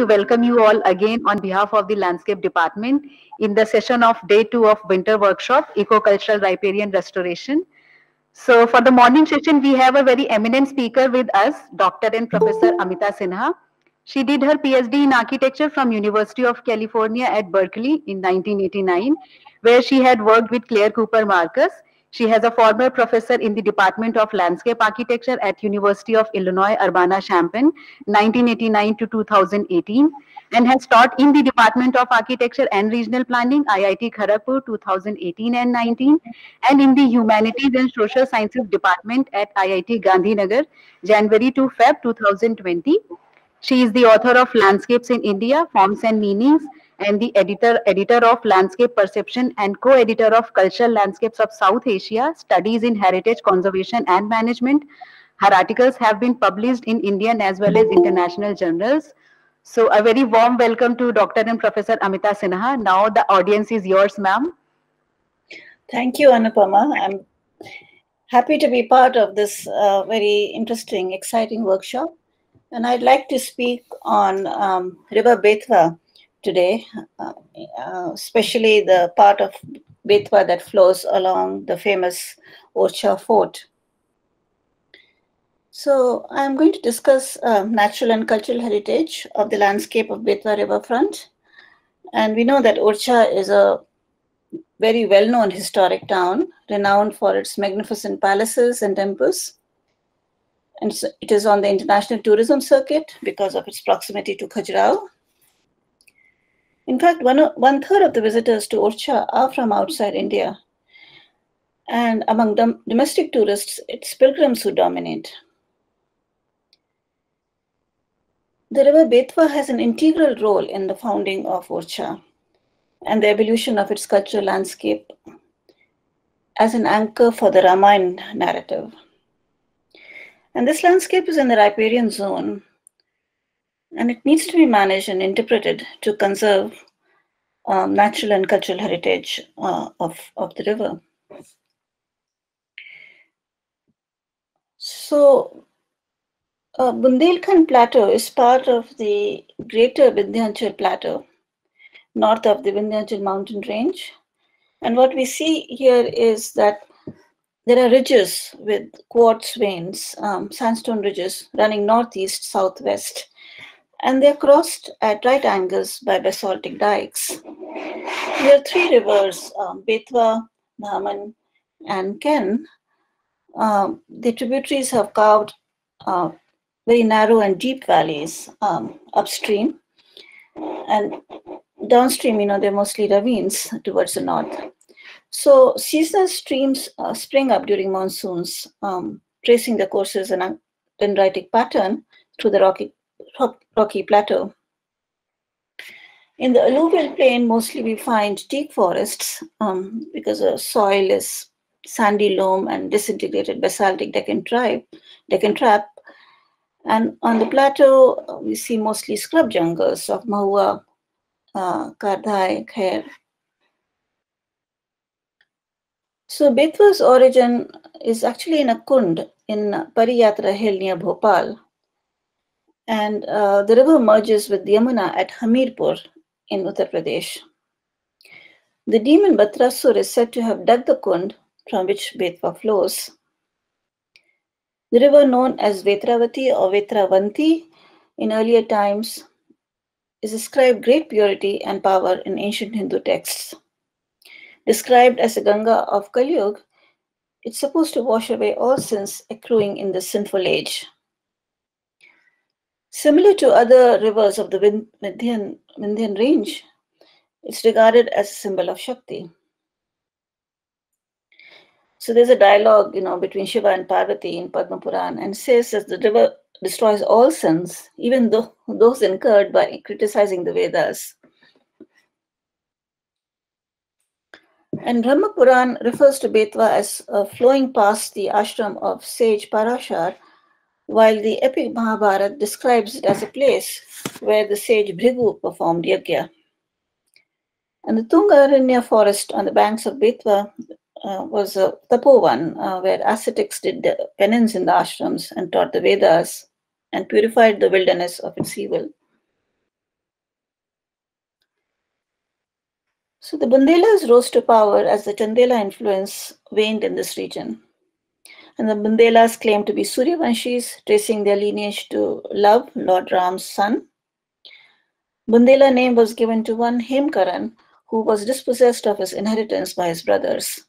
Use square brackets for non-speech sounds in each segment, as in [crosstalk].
to welcome you all again on behalf of the Landscape Department in the session of day two of winter workshop, Eco-Cultural Riparian Restoration. So for the morning session, we have a very eminent speaker with us, Dr. and Professor Amita Sinha. She did her PhD in architecture from University of California at Berkeley in 1989, where she had worked with Clare Cooper Marcus she has a former professor in the Department of Landscape Architecture at University of Illinois Urbana-Champaign, 1989 to 2018, and has taught in the Department of Architecture and Regional Planning, IIT Kharagpur, 2018 and 19, and in the Humanities and Social Sciences Department at IIT Gandhinagar, January to Feb 2020. She is the author of Landscapes in India, Forms and Meanings, and the editor editor of Landscape Perception and co-editor of Cultural Landscapes of South Asia, Studies in Heritage Conservation and Management. Her articles have been published in Indian as well as international journals. So a very warm welcome to Dr. and Professor Amita Sinha. Now the audience is yours, ma'am. Thank you, Anupama. I'm happy to be part of this uh, very interesting, exciting workshop. And I'd like to speak on um, River Betwa, today, uh, uh, especially the part of Betwa that flows along the famous Orcha fort. So I'm going to discuss uh, natural and cultural heritage of the landscape of Betwa riverfront. And we know that Orcha is a very well-known historic town, renowned for its magnificent palaces and temples. And it is on the international tourism circuit because of its proximity to Khajuraho in fact, one, one third of the visitors to Orcha are from outside India. And among dom domestic tourists, it's pilgrims who dominate. The river Betwa has an integral role in the founding of Orcha and the evolution of its cultural landscape as an anchor for the Ramayana narrative. And this landscape is in the riparian zone, and it needs to be managed and interpreted to conserve um, natural and cultural heritage uh, of, of the river. So, uh, Bundelkhand Plateau is part of the greater Vindhyachal Plateau, north of the Vindhyachal mountain range. And what we see here is that there are ridges with quartz veins, um, sandstone ridges running northeast, southwest, and they're crossed at right angles by basaltic dikes. There are three rivers, um, Betwa, Bhaman, and Ken. Um, the tributaries have carved uh, very narrow and deep valleys um, upstream. And downstream, you know, they're mostly ravines towards the north. So seasonal streams uh, spring up during monsoons, um, tracing the courses in a dendritic pattern through the rocky rocky plateau. In the alluvial plain, mostly we find teak forests um, because the soil is sandy loam and disintegrated basaltic Deccan, tribe, Deccan trap. And on the plateau, we see mostly scrub jungles of mahua, uh, kardhai, khair. So Betwa's origin is actually in a kund in Pariyatra Hill near Bhopal, and uh, the river merges with the Yamuna at Hamirpur in Uttar Pradesh. The demon Batrasur is said to have dug the kund from which Betwa flows. The river known as Vetravati or Vetravanti in earlier times is ascribed great purity and power in ancient Hindu texts. Described as a Ganga of Kalyug, it's supposed to wash away all sins accruing in the sinful age. Similar to other rivers of the Vindhyan, Vindhyan range, it's regarded as a symbol of Shakti. So there's a dialogue, you know, between Shiva and Parvati in Padma Puran, and says that the river destroys all sins, even though those incurred by criticizing the Vedas. And Brahma Puran refers to Betwa as uh, flowing past the ashram of sage Parashar while the epic Mahabharata describes it as a place where the sage Bhrigu performed yajna. And the Tungaranya forest on the banks of Betwa uh, was a tapovan uh, where ascetics did the penance in the ashrams and taught the Vedas and purified the wilderness of its evil. So the Bundelas rose to power as the Chandela influence waned in this region. And the Bundelas claim to be Suryavanshis, tracing their lineage to Luv, Lord Ram's son. Bundela name was given to one Hemkaran, who was dispossessed of his inheritance by his brothers.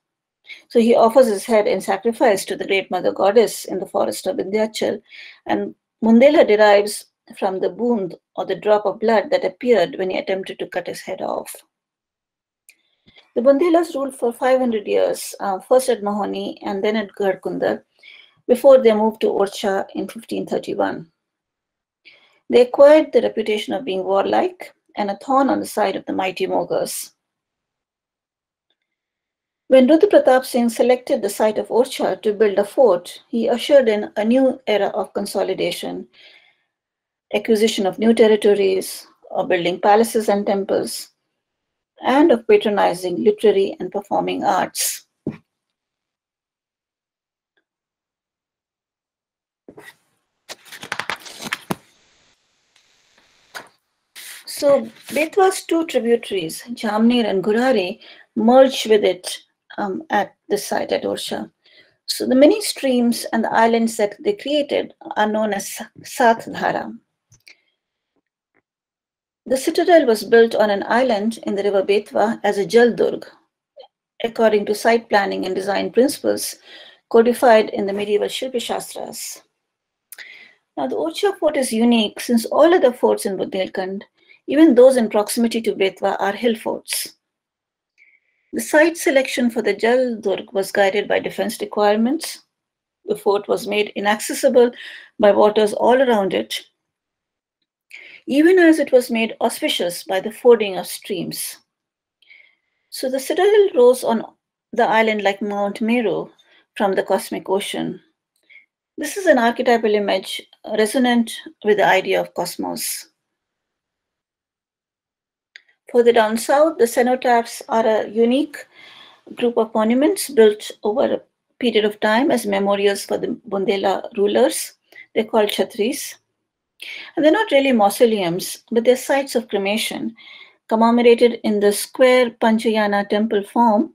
So he offers his head in sacrifice to the great mother goddess in the forest of Vindhyachal. And Bundela derives from the bund or the drop of blood that appeared when he attempted to cut his head off. The Bundelas ruled for 500 years, uh, first at Mahoni and then at Garh Kundar, before they moved to Orcha in 1531. They acquired the reputation of being warlike and a thorn on the side of the mighty Mughals. When Rudra Pratap Singh selected the site of Orcha to build a fort, he ushered in a new era of consolidation, acquisition of new territories, of building palaces and temples, and of patronizing literary and performing arts. So Betwa's two tributaries, Jamnir and Gurari, merge with it um, at the site at Orcha. So the many streams and the islands that they created are known as Satdhara. The citadel was built on an island in the river Betwa as a Jaldurg, according to site planning and design principles codified in the medieval Shilpa Shastras. Now, the Orcha fort is unique since all other forts in Bundelkhand, even those in proximity to Betwa, are hill forts. The site selection for the Jaldurg was guided by defense requirements. The fort was made inaccessible by waters all around it even as it was made auspicious by the fording of streams. So the citadel rose on the island like Mount Meru from the cosmic ocean. This is an archetypal image resonant with the idea of cosmos. Further down south, the cenotaphs are a unique group of monuments built over a period of time as memorials for the Bundela rulers. They're called Chhatris. And they're not really mausoleums, but they're sites of cremation commemorated in the square Panchayatana temple form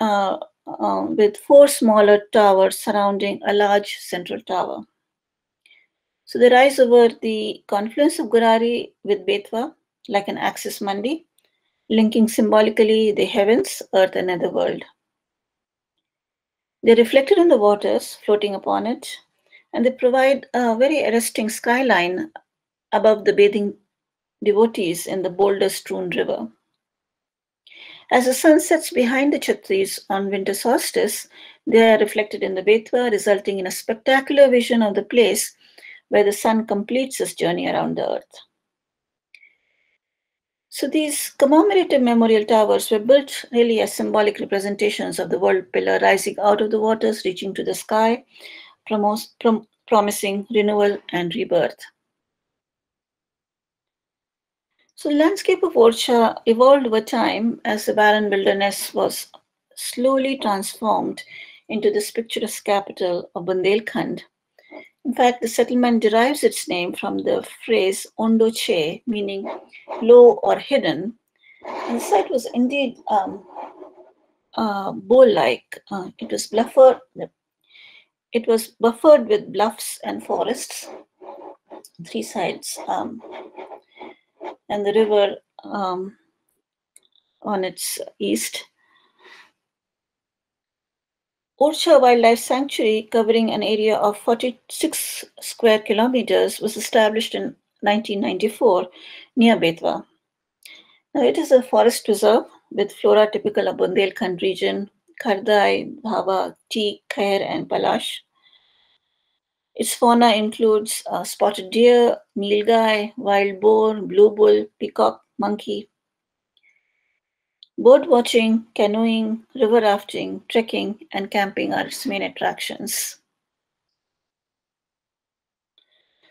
uh, uh, with four smaller towers surrounding a large central tower. So they rise over the confluence of Gurari with Betwa like an axis mundi, linking symbolically the heavens, earth, and netherworld. They're reflected in the waters floating upon it, and they provide a very arresting skyline above the bathing devotees in the boulder strewn river. As the sun sets behind the Chhatris on winter solstice, they are reflected in the Betwa, resulting in a spectacular vision of the place where the sun completes its journey around the earth. So these commemorative memorial towers were built really as symbolic representations of the world pillar rising out of the waters, reaching to the sky, prom promising renewal and rebirth. So the landscape of Orcha evolved over time as the barren wilderness was slowly transformed into this picturesque capital of Bundelkhand. In fact, the settlement derives its name from the phrase Ondoche, meaning low or hidden. And the site was indeed um, uh, bowl-like. Uh, it was bluffer, it was buffered with bluffs and forests, three sides, um, and the river um, on its east. Orcha Wildlife Sanctuary, covering an area of 46 square kilometers, was established in 1994 near Betwa. Now, it is a forest reserve with flora typical of Bundelkhand region, Kardai, Bhava, Teak, Khair, and Palash. Its fauna includes uh, spotted deer, nilgai, wild boar, blue bull, peacock, monkey. Bird watching, canoeing, river rafting, trekking, and camping are its main attractions.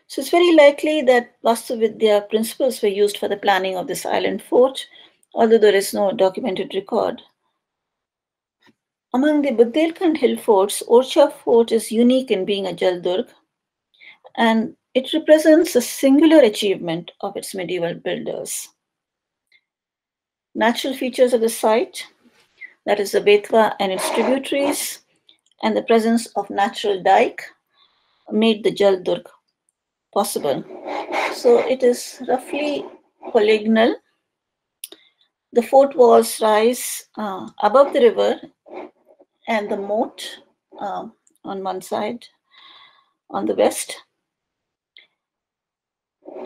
So it's very likely that Vastuvidya principles were used for the planning of this island fort, although there is no documented record. Among the Bundelkhand hill forts, Orcha fort is unique in being a Jaldurg, and it represents a singular achievement of its medieval builders. natural features of the site, that is the Betwa and its tributaries, and the presence of natural dike made the Jal Durg possible. So it is roughly polygonal. The fort walls rise uh, above the river and the moat uh, on one side on the west.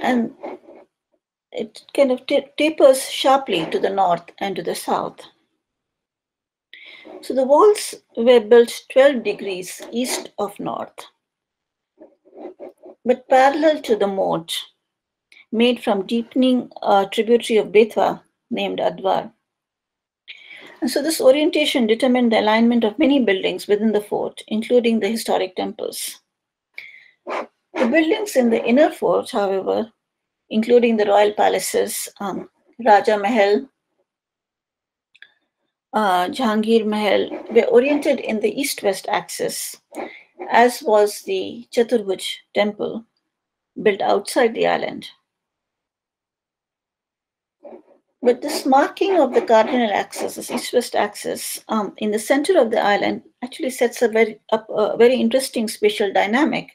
And it kind of tapers sharply to the north and to the south. So the walls were built 12 degrees east of north, but parallel to the moat, made from deepening uh, tributary of Betwa named Adwar. And so this orientation determined the alignment of many buildings within the fort, including the historic temples. The buildings in the inner fort, however, including the royal palaces, um, Raja Mahal, uh, Jahangir Mahal, were oriented in the east-west axis, as was the Chaturbhuj temple, built outside the island. But this marking of the cardinal axis, this east-west axis, um, in the center of the island actually sets a very, up a very interesting spatial dynamic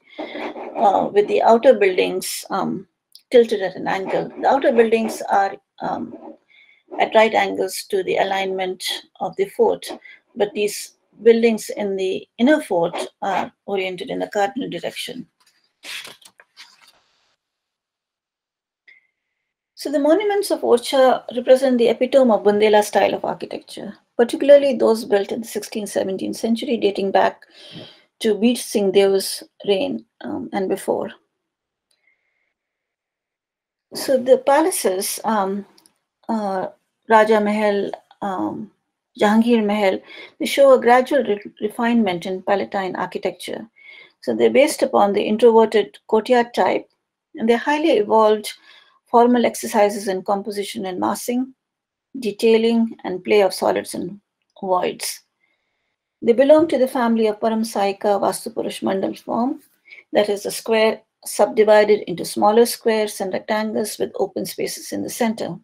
uh, with the outer buildings um, tilted at an angle. The outer buildings are um, at right angles to the alignment of the fort, but these buildings in the inner fort are oriented in the cardinal direction. So the monuments of Orcha represent the epitome of Bundela style of architecture, particularly those built in the 16th, 17th century, dating back to Beer Singh Dev's reign um, and before. So the palaces, um, uh, Raja Mahal, um, Jahangir Mahal, they show a gradual re refinement in Palatine architecture. So they're based upon the introverted courtyard type, and they're highly evolved formal exercises in composition and massing, detailing, and play of solids and voids. They belong to the family of Paramsaika Vastupurush Mandal form, that is a square subdivided into smaller squares and rectangles with open spaces in the center.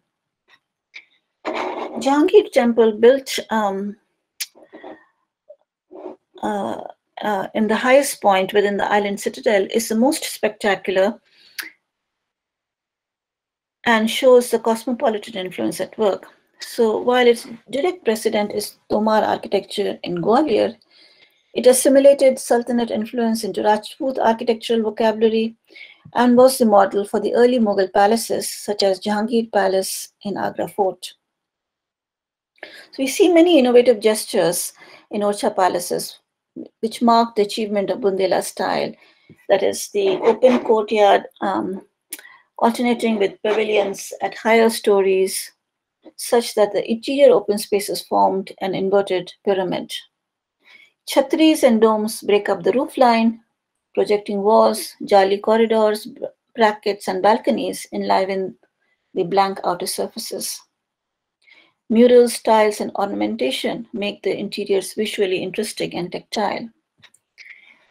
Jahangir temple built um, uh, uh, in the highest point within the island citadel is the most spectacular and shows the cosmopolitan influence at work. So while its direct precedent is Tomar architecture in Gwalior, it assimilated Sultanate influence into Rajput architectural vocabulary and was the model for the early Mughal palaces such as Jahangir Palace in Agra Fort. So we see many innovative gestures in Orcha palaces which mark the achievement of Bundela style, that is the open courtyard um, alternating with pavilions at higher stories such that the interior open spaces formed an inverted pyramid. Chhatris and domes break up the roofline, projecting walls, jali corridors, brackets, and balconies enliven the blank outer surfaces. Murals, tiles, and ornamentation make the interiors visually interesting and tactile.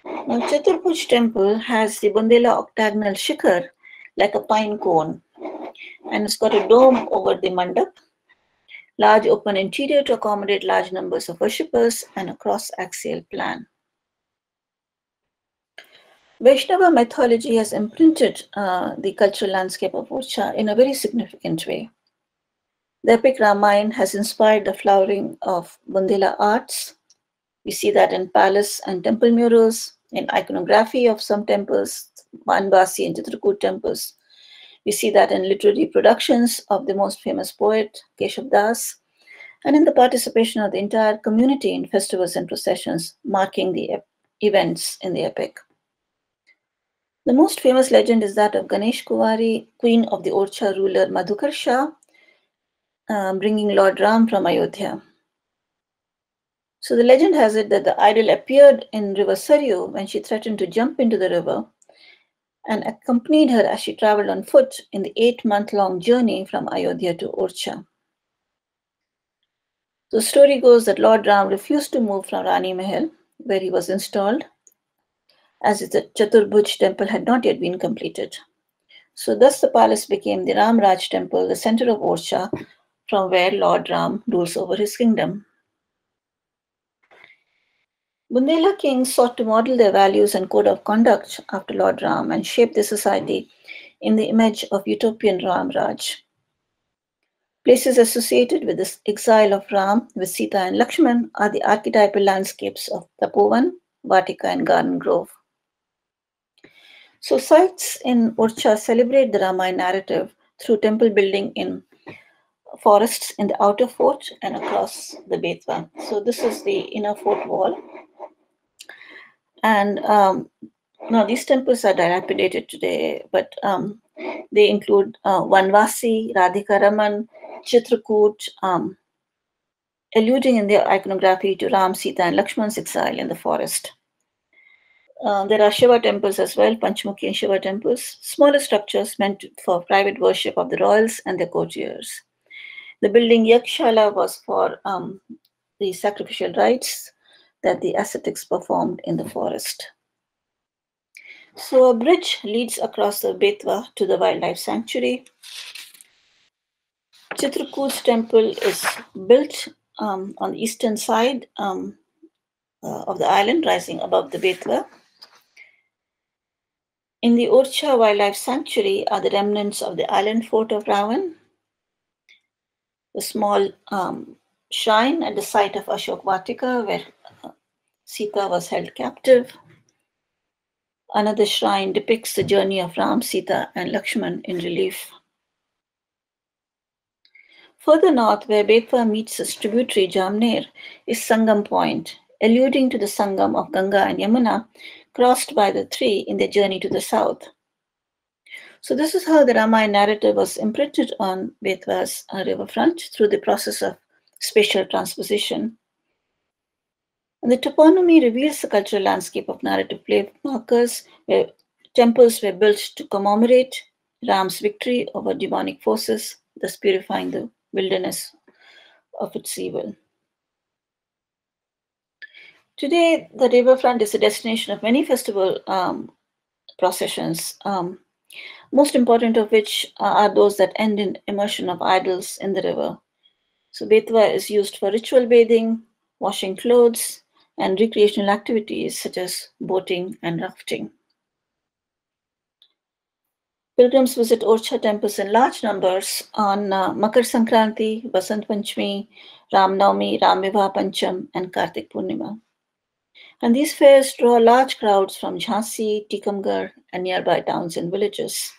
Now, Chaturbhuj temple has the Bundela octagonal shikhar like a pine cone, and it's got a dome over the mandap large open interior to accommodate large numbers of worshippers, and a cross-axial plan. Vaishnava mythology has imprinted uh, the cultural landscape of Orcha in a very significant way. The epic Ramayana has inspired the flowering of Bundela arts. We see that in palace and temple murals, in iconography of some temples, Banbasi and Chitrakoot temples, we see that in literary productions of the most famous poet, Keshav Das, and in the participation of the entire community in festivals and processions marking the events in the epic. The most famous legend is that of Ganesh Kuwari, queen of the Orcha ruler Madhukar Shah, uh, bringing Lord Ram from Ayodhya. So the legend has it that the idol appeared in river Saryu when she threatened to jump into the river and accompanied her as she traveled on foot in the eight-month-long journey from Ayodhya to Orcha. The story goes that Lord Ram refused to move from Rani Mahal, where he was installed, as the Chaturbhuj temple had not yet been completed. So thus the palace became the Ram Raj temple, the center of Orcha, from where Lord Ram rules over his kingdom. Bundela kings sought to model their values and code of conduct after Lord Ram and shape their society in the image of utopian Ram Raj. Places associated with the exile of Ram with Sita and Lakshman are the archetypal landscapes of Tapovan, Vatika, and Garden Grove. So sites in Orcha celebrate the Ramayana narrative through temple building in forests in the outer fort and across the Betwa. So this is the inner fort wall. And um, now these temples are dilapidated today, but um, they include uh, Vanvasi, Radhika Raman, Chitrakoot, um, alluding in their iconography to Ram, Sita, and Lakshman's exile in the forest. Uh, there are Shiva temples as well, Panchmukhi and Shiva temples, smaller structures meant for private worship of the royals and their courtiers. The building Yakshala was for um, the sacrificial rites that the ascetics performed in the forest. So a bridge leads across the Betwa to the wildlife sanctuary. Chitrakoot's temple is built um, on the eastern side um, uh, of the island, rising above the Betwa. In the Orcha Wildlife Sanctuary are the remnants of the island fort of Ravan, the small um, shrine at the site of Ashok Vatika where Sita was held captive. Another shrine depicts the journey of Ram, Sita, and Lakshman in relief. Further north, where Betwa meets its tributary Jamner, is Sangam Point, alluding to the Sangam of Ganga and Yamuna, crossed by the three in their journey to the south. So this is how the Ramayana narrative was imprinted on Betwa's uh, riverfront through the process of spatial transposition. And the toponymy reveals the cultural landscape of narrative play markers where temples were built to commemorate Ram's victory over demonic forces, thus purifying the wilderness of its evil. Today, the riverfront is a destination of many festival um, processions, um, most important of which are those that end in immersion of idols in the river. So Betwa is used for ritual bathing, washing clothes, and recreational activities such as boating and rafting. Pilgrims visit Orcha temples in large numbers on uh, Makar Sankranti, Basant Panchami, Ram Navami, Ram Pancham, and Kartik Purnima. And these fairs draw large crowds from Jhansi, Tikamgarh, and nearby towns and villages.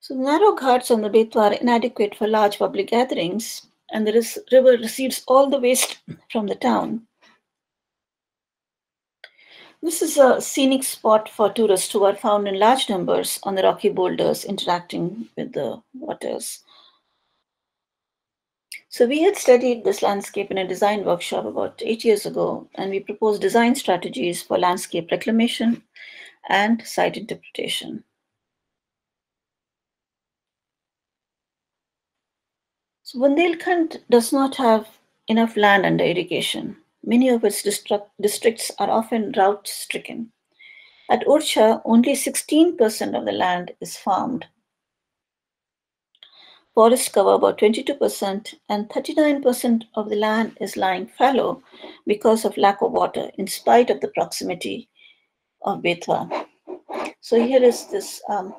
So the narrow ghats on the Betwa are inadequate for large public gatherings, and the river receives all the waste from the town. This is a scenic spot for tourists who are found in large numbers on the rocky boulders interacting with the waters. So we had studied this landscape in a design workshop about eight years ago, and we proposed design strategies for landscape reclamation and site interpretation. So Bundelkhand does not have enough land under irrigation. Many of its districts are often drought stricken. At Orcha, only 16% of the land is farmed. Forests cover about 22%, and 39% of the land is lying fallow because of lack of water, in spite of the proximity of Betwa. So here is this um,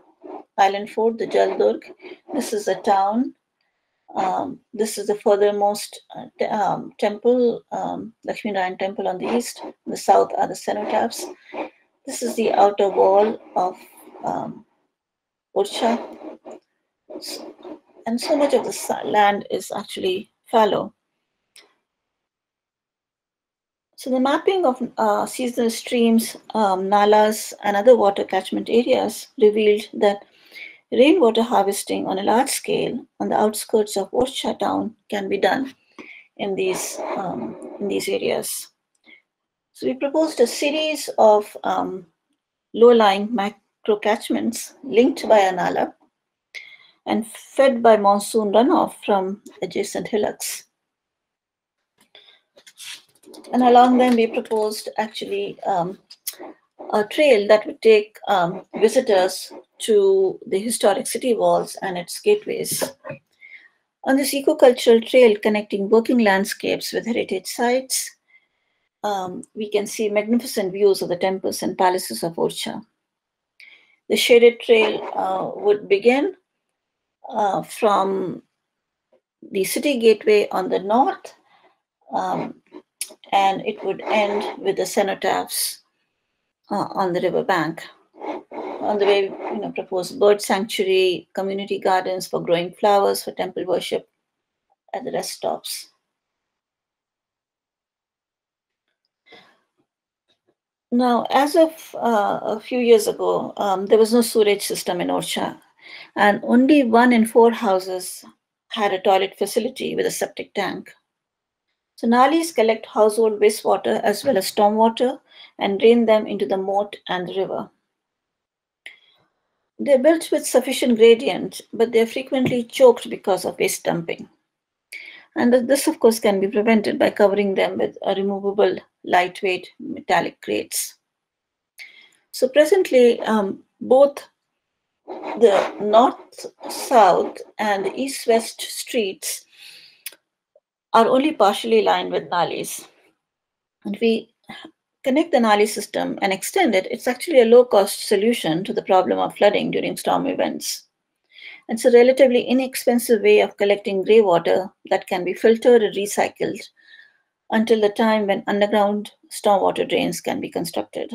island fort, the Jaldurg. This is a town um, this is the furthermost uh, um, temple, um, Lakshmi Narayan temple on the east. The south are the cenotaphs. This is the outer wall of um. And so much of the land is actually fallow. So the mapping of uh, seasonal streams, um, nalas, and other water catchment areas revealed that Rainwater harvesting on a large scale on the outskirts of Orcha town can be done in these, um, in these areas. So we proposed a series of um, low-lying macro catchments linked by a nala and fed by monsoon runoff from adjacent hillocks. And along them, we proposed actually um, a trail that would take um, visitors to the historic city walls and its gateways. On this eco-cultural trail connecting working landscapes with heritage sites, um, we can see magnificent views of the temples and palaces of Orcha. The shaded trail uh, would begin uh, from the city gateway on the north, um, and it would end with the cenotaphs uh, on the river bank. On the way, you know, proposed bird sanctuary, community gardens for growing flowers for temple worship at the rest stops. Now, as of uh, a few years ago, um, there was no sewage system in Orcha, and only one in four houses had a toilet facility with a septic tank. So Nalis collect household wastewater as well as stormwater and drain them into the moat and the river. They're built with sufficient gradient, but they're frequently choked because of waste dumping. And this, of course, can be prevented by covering them with a removable lightweight metallic grates. So presently, um, both the north-south and east-west streets are only partially lined with nalis. And we connect the Nali system and extend it, it's actually a low-cost solution to the problem of flooding during storm events. It's a relatively inexpensive way of collecting grey water that can be filtered and recycled until the time when underground stormwater drains can be constructed.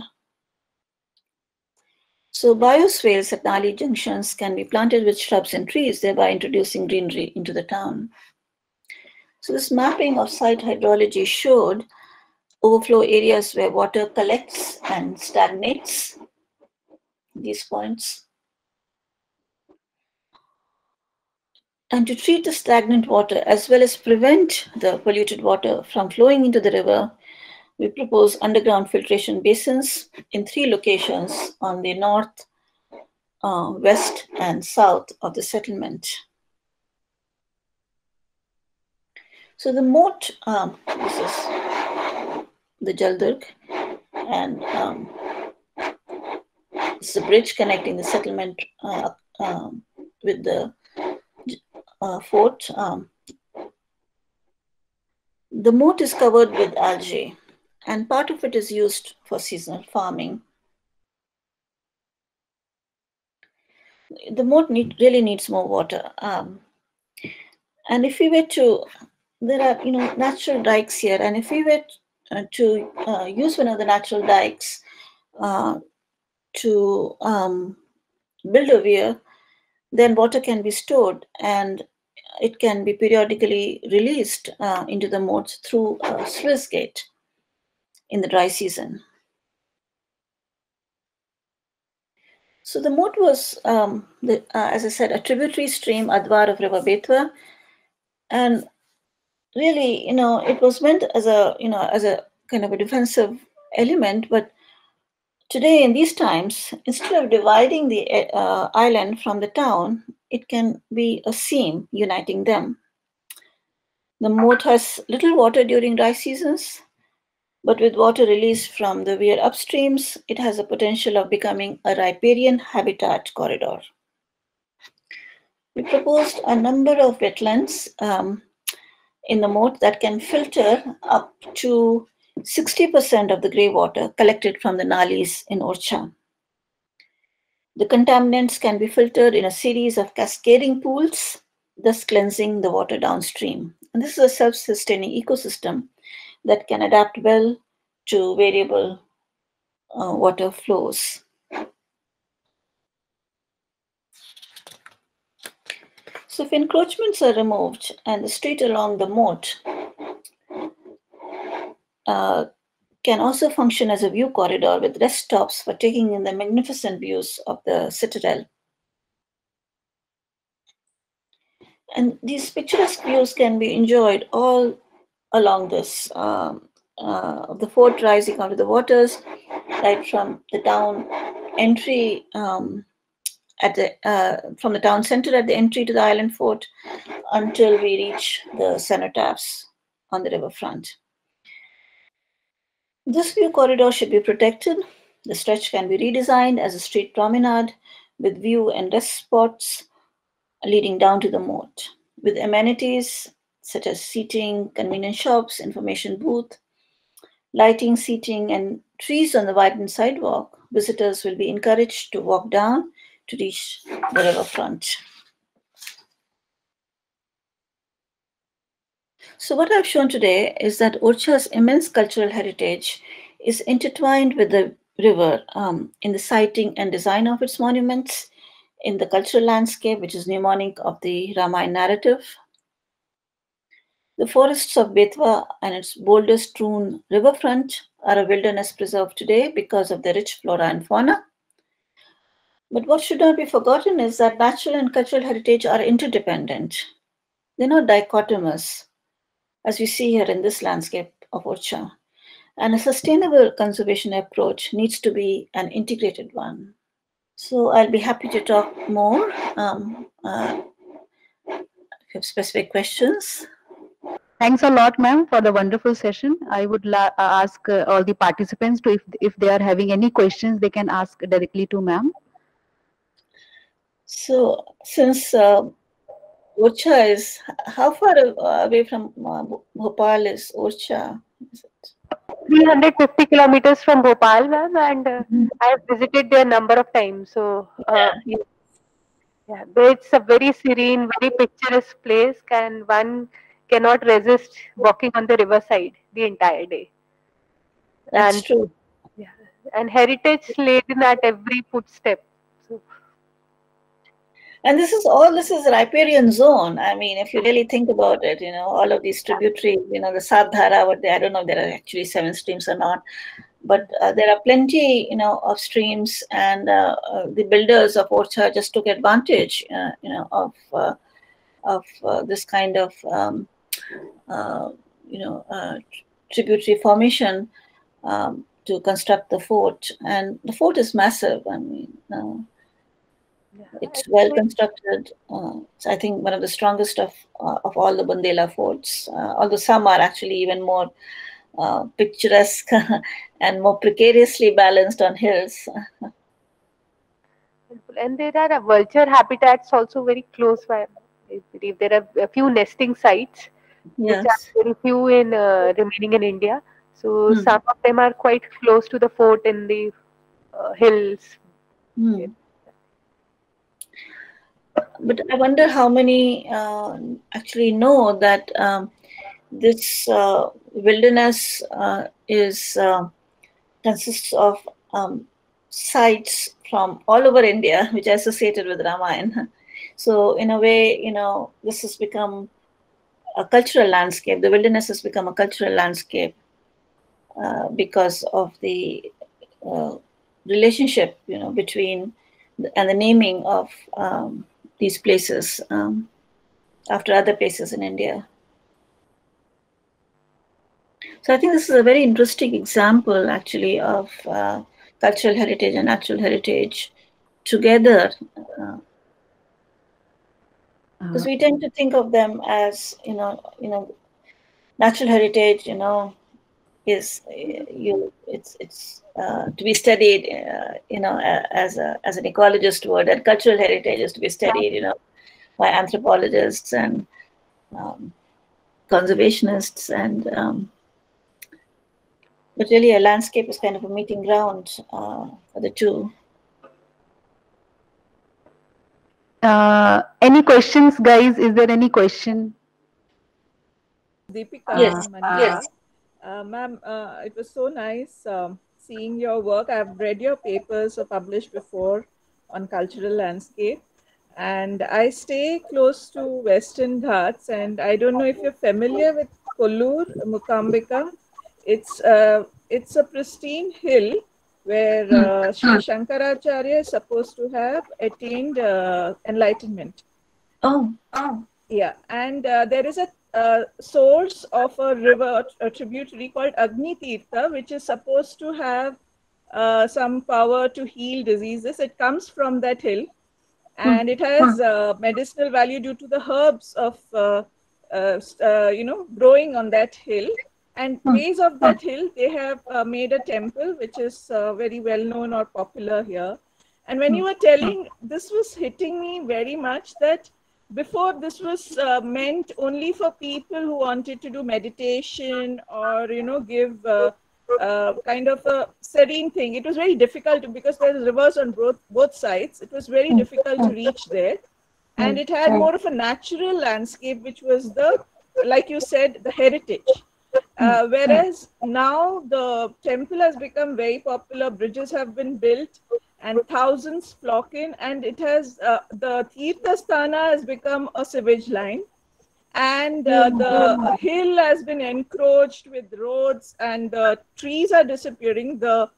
So bioswales at Nali junctions can be planted with shrubs and trees, thereby introducing greenery into the town. So this mapping of site hydrology showed overflow areas where water collects and stagnates, these points, and to treat the stagnant water as well as prevent the polluted water from flowing into the river, we propose underground filtration basins in three locations on the north, uh, west, and south of the settlement. So the moat, um, this is the Jaldurg, and um, it's a bridge connecting the settlement uh, um, with the uh, fort, um, the moat is covered with algae and part of it is used for seasonal farming. The moat need, really needs more water. Um, and if we were to, there are, you know, natural dikes here, and if we were to uh, use one of the natural dikes uh, to um, build a weir, then water can be stored and it can be periodically released uh, into the moats through a sluice gate in the dry season. So the moat was, um, the, uh, as I said, a tributary stream, Adwar of River Betwa, and really, you know, it was meant as a, you know, as a kind of a defensive element, but today in these times, instead of dividing the uh, island from the town, it can be a seam uniting them. The moat has little water during dry seasons, but with water released from the weir upstreams, it has a potential of becoming a riparian habitat corridor. We proposed a number of wetlands um, in the moat that can filter up to 60% of the grey water collected from the nalis in Orcha. The contaminants can be filtered in a series of cascading pools, thus cleansing the water downstream. And this is a self-sustaining ecosystem that can adapt well to variable uh, water flows. So if encroachments are removed and the street along the moat uh, can also function as a view corridor with rest stops for taking in the magnificent views of the citadel. And these picturesque views can be enjoyed all along this, um, uh, the fort rising out of the waters, right from the town entry um, at the uh, from the town center at the entry to the island fort until we reach the cenotaphs on the riverfront. This view corridor should be protected. The stretch can be redesigned as a street promenade with view and rest spots leading down to the moat. with amenities such as seating, convenience shops, information booth, lighting, seating, and trees on the widened sidewalk. Visitors will be encouraged to walk down to reach the riverfront. So what I've shown today is that Orcha's immense cultural heritage is intertwined with the river um, in the siting and design of its monuments, in the cultural landscape, which is mnemonic of the Ramayana narrative. The forests of Betwa and its boulder-strewn riverfront are a wilderness preserve today because of the rich flora and fauna. But what should not be forgotten is that natural and cultural heritage are interdependent. They're not dichotomous as we see here in this landscape of Orcha. And a sustainable conservation approach needs to be an integrated one. So I'll be happy to talk more um, uh, if you have specific questions. Thanks a lot, ma'am, for the wonderful session. I would uh, ask uh, all the participants to, if, if they are having any questions, they can ask directly to ma'am. So since uh, Orcha is how far away from uh, Bhopal is Orcha? Is 350 kilometers from Bhopal, ma'am, and uh, mm-hmm. I have visited there a number of times. So, uh, yeah. yeah, it's a very serene, very picturesque place, and one cannot resist walking on the riverside the entire day. That's and, true. Yeah, and heritage laden at every footstep and this is all this is riparian zone. I mean if you really think about it you know all of these tributaries you know the Satdhara what they i don't know if there are actually seven streams or not but uh, there are plenty you know of streams and uh, uh, the builders of orcha just took advantage uh, you know of uh, of uh, this kind of um, you know tributary formation um, to construct the fort. And the fort is massive i mean it's well constructed. Uh, it's, I think, one of the strongest of uh, of all the Bundela forts. Uh, although some are actually even more uh, picturesque [laughs] and more precariously balanced on hills. [laughs] and there are vulture habitats also very close by. I believe there are a few nesting sites, yes. which are very few in uh, remaining in India. So hmm. some of them are quite close to the fort in the uh, hills. Hmm but I wonder how many uh, actually know that um, this uh, wilderness uh, is uh, consists of um, sites from all over India, [laughs] which are associated with Ramayana. So in a way, you know, this has become a cultural landscape. The wilderness has become a cultural landscape uh, because of the uh, relationship, you know, between the, and the naming of um, these places um, after other places in India. So I think this is a very interesting example actually of uh, cultural heritage and natural heritage together. Uh, because we tend to think of them as you know you know natural heritage you know is you it's it's uh, to be studied, uh, you know, as a as an ecologist word, and cultural heritage is to be studied, you know, by anthropologists and um, conservationists, and um, but really, a landscape is kind of a meeting ground uh, for the two. Uh, any questions, guys? Is there any question? Deepika, yes, yes. Uh, ma'am, uh, it was so nice. Um, seeing your work. I've read your papers or published before on cultural landscape. And I stay close to Western Ghats. And I don't know if you're familiar with Kollur, Mukambika. It's, uh, it's a pristine hill where uh, Sri Shankaracharya is supposed to have attained uh, enlightenment. Oh, oh. Yeah, and uh, there is a uh, source of a river, a tributary called Agni Tirtha, which is supposed to have uh, some power to heal diseases. It comes from that hill and it has uh, medicinal value due to the herbs of, uh, uh, uh, you know, growing on that hill. And base of that hill, they have made a temple, which is very well known or popular here. And when you were telling, this was hitting me very much that before this was uh, meant only for people who wanted to do meditation or you know give uh, uh, kind of a serene thing. It was very difficult to, because there's rivers on both both sides. It was very difficult to reach there. And it had more of a natural landscape which was the like you said the heritage. Uh, whereas now the temple has become very popular. Bridges have been built and thousands flock in and it has uh, the Tirthasthana has become a sewage line. And uh, the hill has been encroached with roads and the trees are disappearing. The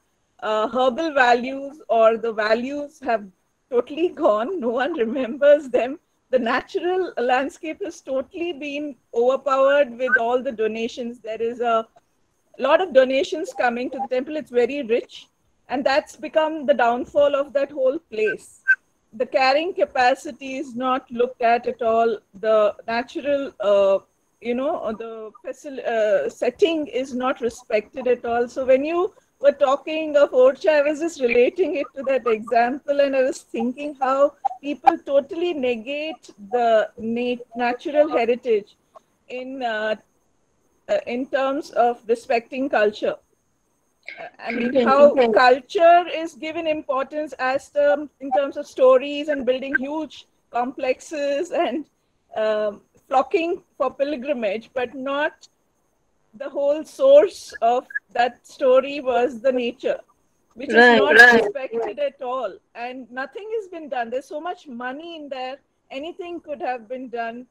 uh, herbal values or the values have totally [laughs] gone. No one remembers them. The natural landscape has totally been overpowered with all the donations. There is a lot of donations coming to the temple. It's very rich and that's become the downfall of that whole place. The carrying capacity is not looked at at all. The natural uh, you know the uh, setting is not respected at all. So when you were talking of Orcha, I was just relating it to that example, and I was thinking how people totally negate the nat- natural heritage in uh, uh, in terms of respecting culture. I mean, how culture is given importance as term in terms of stories and building huge complexes and um, flocking for pilgrimage, but not the whole source of that story was the nature, which Right, is not right, respected at all. And nothing has been done. There's so much money in there, anything could have been done.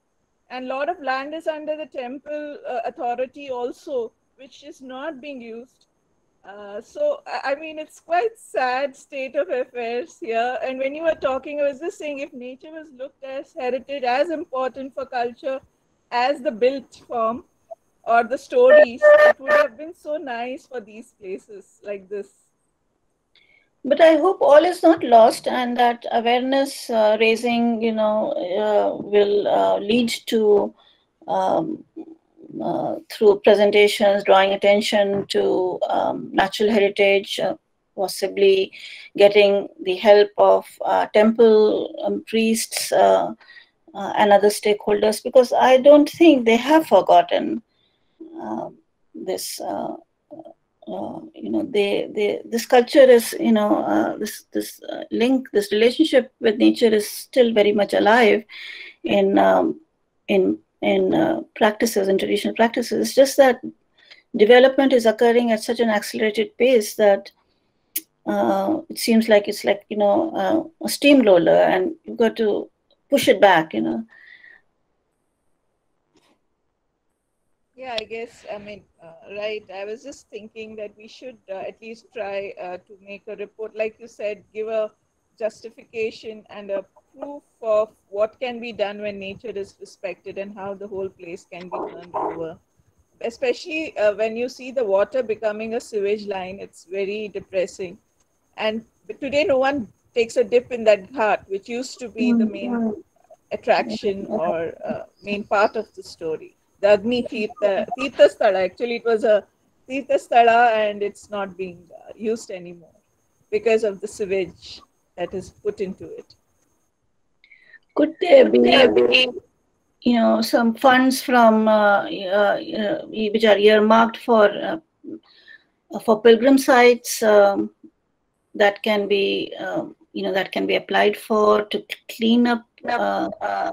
And a lot of land is under the temple uh, authority also, which is not being used. Uh, so I mean, it's quite sad state of affairs here. And when you were talking, I was just saying, if nature was looked as heritage, as important for culture as the built form or the stories, it would have been so nice for these places like this. But I hope all is not lost and that awareness uh, raising, you know, uh, will uh, lead to, um, through presentations, drawing attention to um, natural heritage, uh, possibly getting the help of uh, temple um, priests uh, uh, and other stakeholders, because I don't think they have forgotten this. Uh, uh, you know they they this culture is you know uh, this this uh, link this relationship with nature is still very much alive in um, in in uh, practices and traditional practices. It's just that development is occurring at such an accelerated pace that uh, it seems like it's like you know uh, a steamroller and you've got to push it back you know. Yeah, I guess, I mean, uh, right. I was just thinking that we should uh, at least try uh, to make a report, like you said, give a justification and a proof of what can be done when nature is respected and how the whole place can be turned over. Especially uh, when you see the water becoming a sewage line, it's very depressing. And today, no one takes a dip in that ghat, which used to be the main attraction or uh, main part of the story the Agni Tirtha, Tirthasthala. Actually, it was a Tirthasthala and it's not being uh, used anymore because of the sewage that is put into it. Could there be you know some funds from uh, uh, which are earmarked for uh, for pilgrim sites um, that can be um, you know that can be applied for to clean up uh, uh,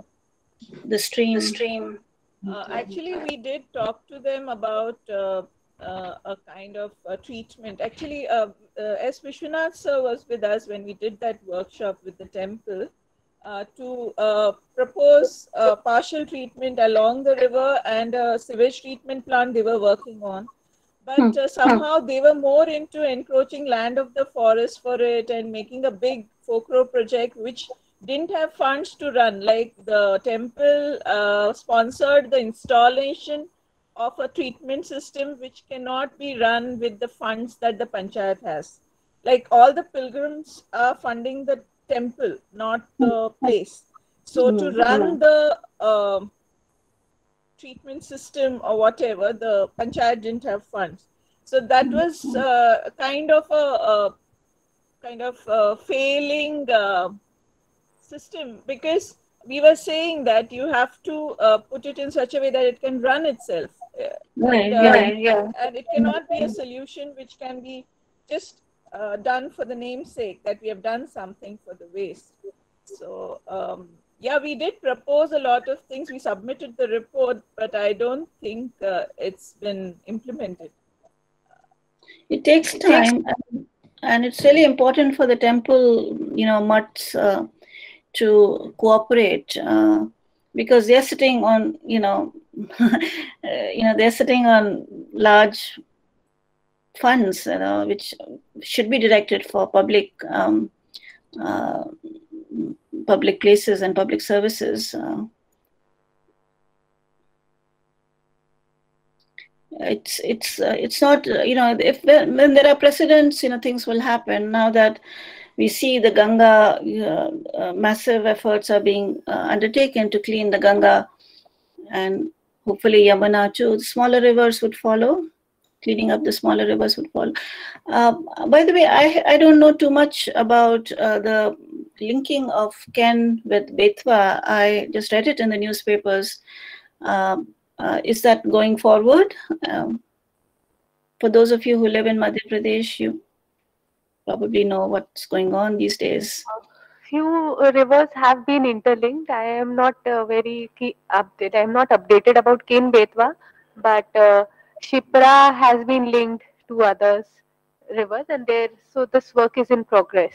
the stream stream Uh, actually, we did talk to them about uh, uh, a kind of uh treatment. Actually, uh, uh, S. Vishwanath sir was with us when we did that workshop with the temple uh, to uh, propose a partial treatment along the river and a sewage treatment plant they were working on. But uh, somehow they were more into encroaching land of the forest for it and making a big folklore project, which didn't have funds to run. Like the temple uh, sponsored the installation of a treatment system which cannot be run with the funds that the panchayat has. Like all the pilgrims are funding the temple, not the place. So to run the um treatment system or whatever, the panchayat didn't have funds. So that was uh, kind of a, a kind of a failing uh, system because we were saying that you have to uh, put it in such a way that it can run itself. Uh, Right, and, uh, yeah, yeah. and it cannot be a solution which can be just uh, done for the namesake that we have done something for the waste. So um, yeah, we did propose a lot of things. We submitted the report, but I don't think uh, it's been implemented. It takes time, and, and it's really important for the temple, you know, mutts uh, to cooperate uh, because they're sitting on, you know, [laughs] uh, you know, they're sitting on large funds, you know, which should be directed for public um, uh, public places and public services. Uh, it's it's uh, it's not uh, you know if when, when there are precedents you know things will happen now that we see the ganga uh, uh, massive efforts are being undertaken to clean the ganga and hopefully yamuna too the smaller rivers would follow cleaning up the smaller rivers would follow uh, by the way i i don't know too much about uh, the linking of ken with betwa i just read it in the newspapers um, uh, is that going forward? Um, for those of you who live in Madhya Pradesh, you probably know what's going on these days. Few rivers have been interlinked. I am not uh, very key update. I am not updated about Ken Betwa, but uh, Shipra has been linked to others rivers, and there so this work is in progress.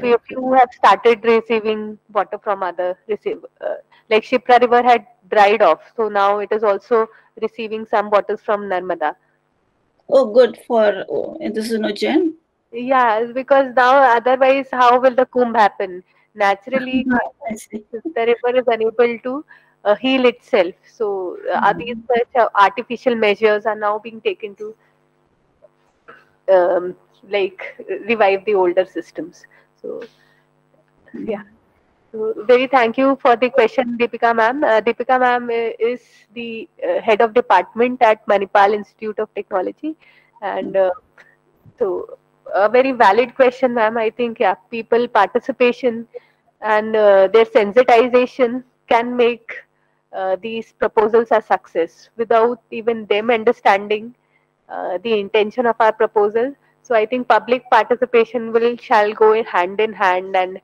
Few, few have started receiving water from other receive uh, like Shipra river had dried off, so now it is also receiving some waters from Narmada. Oh, good for oh, this is Ujjain. Yeah, because now otherwise, how will the Kumbh happen? Naturally, [laughs] the river is unable to uh, heal itself. So, uh, are these such uh, artificial measures are now being taken to um, like revive the older systems. So, yeah. So, very thank you for the question, Deepika ma'am. Uh, Deepika ma'am uh, is the uh, head of department at Manipal Institute of Technology, and uh, so a very valid question, ma'am. I think yeah, people participation and uh, their sensitization can make uh, these proposals are success without even them understanding uh, the intention of our proposal. So I think public participation will shall go in hand in hand, and